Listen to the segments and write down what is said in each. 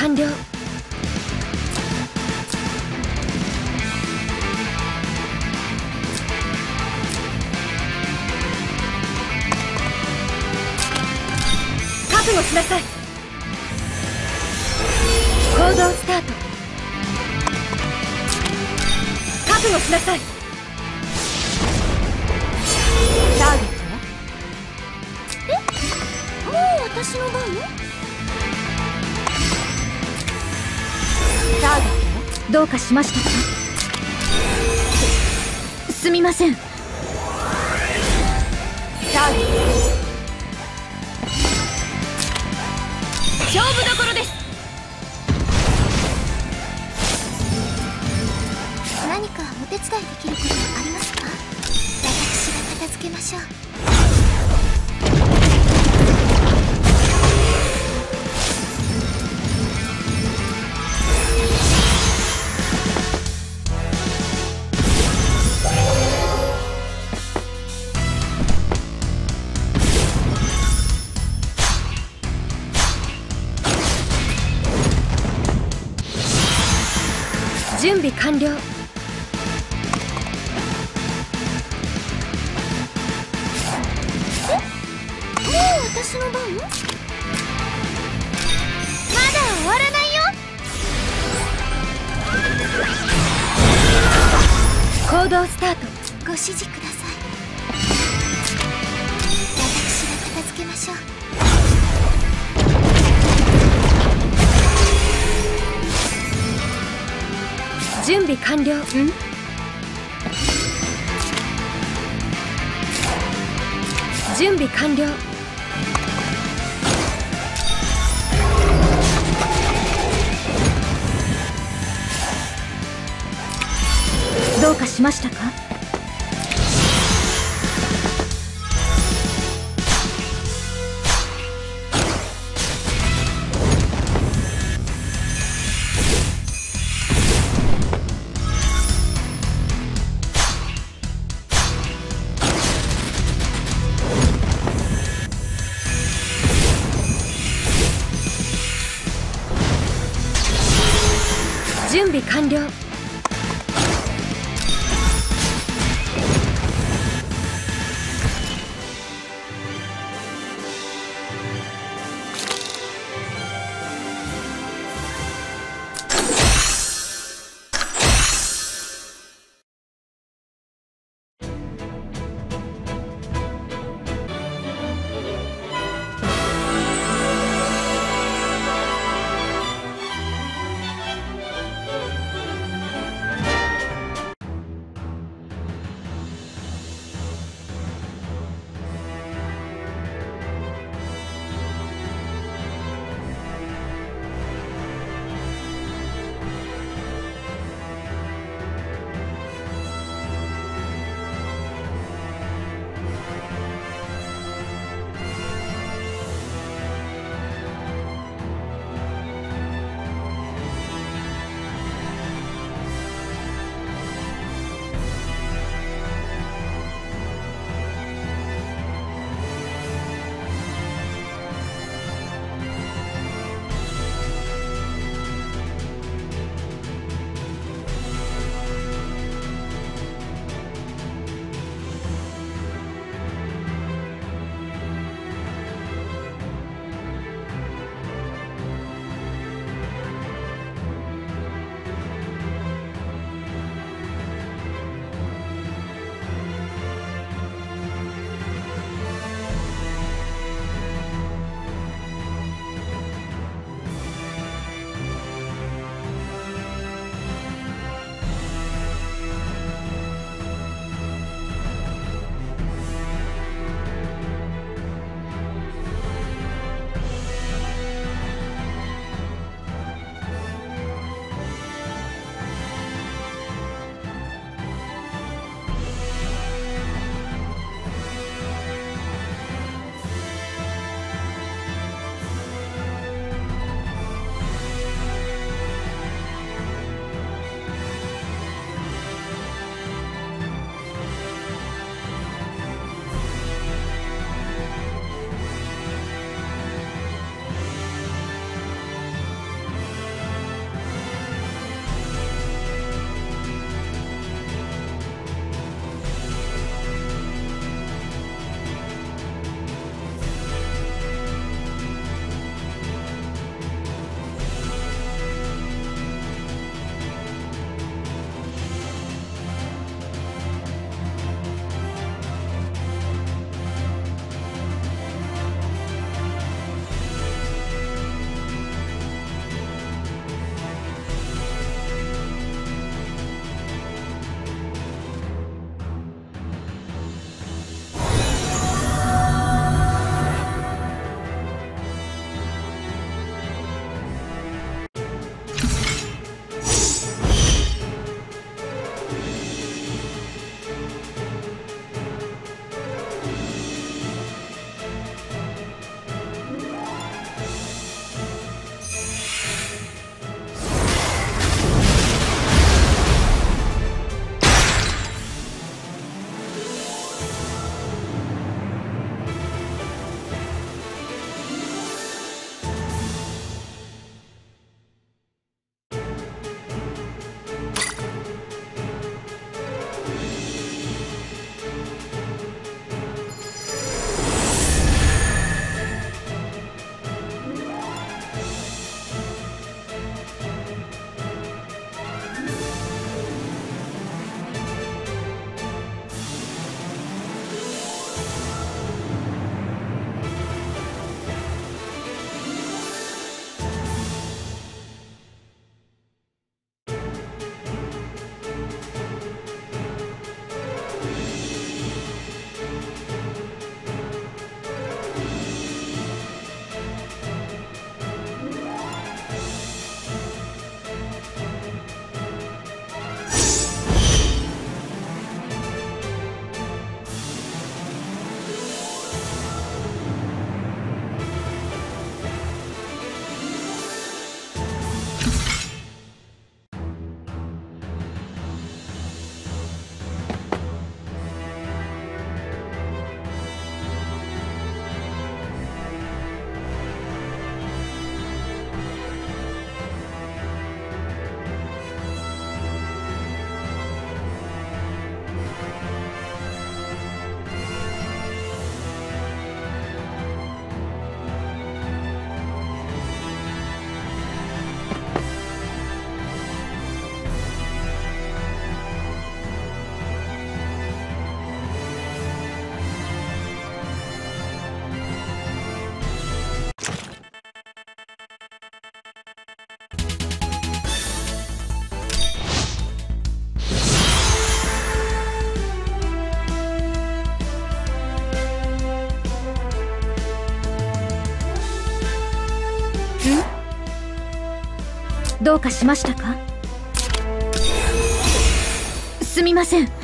完了。覚悟しなさい。行動スタート。覚悟しなさい。ターゲットは？え？もう私の番？ターゲット？どうかしましたか？すすみません。ターゲット。勝負どころです。何かお手伝いできることはありますか？私が片付けましょう。準備完了。ん？準備完了。どうかしましたか？準備完了。どうかしましたか？すみません。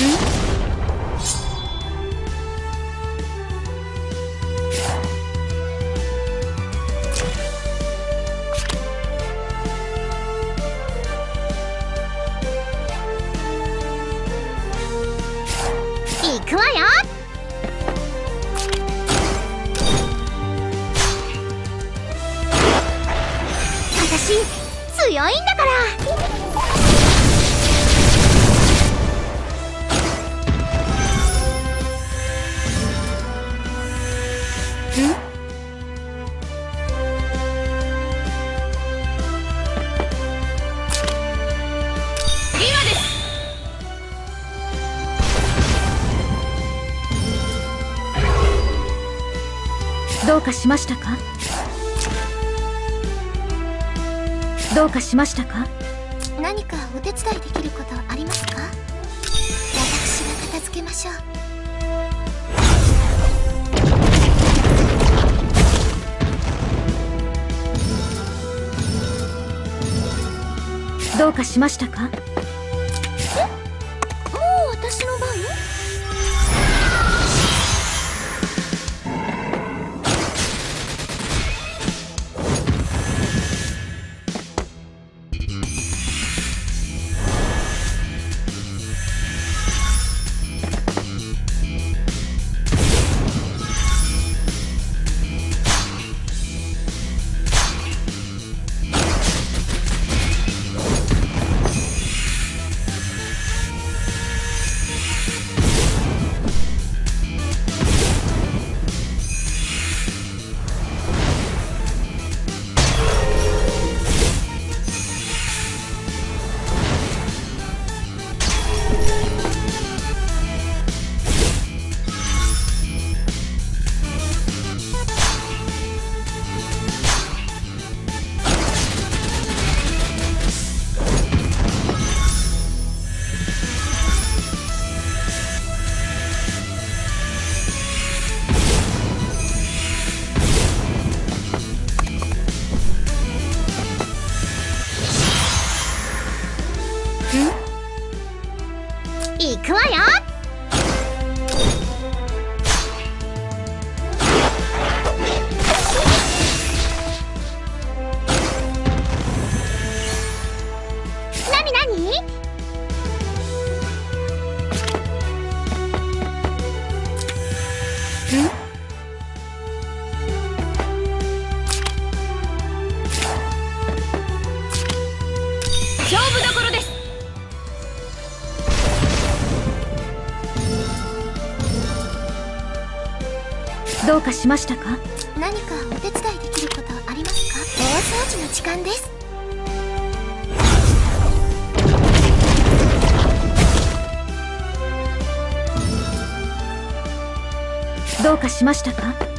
行どうかしましたか？どうかしましたか？何かお手伝いできることありますか？私が片付けましょう。どうかしましたか？勝負どころです。どうかしましたか？何かお手伝いできることありますか？大掃除の時間ですどうかしましたか？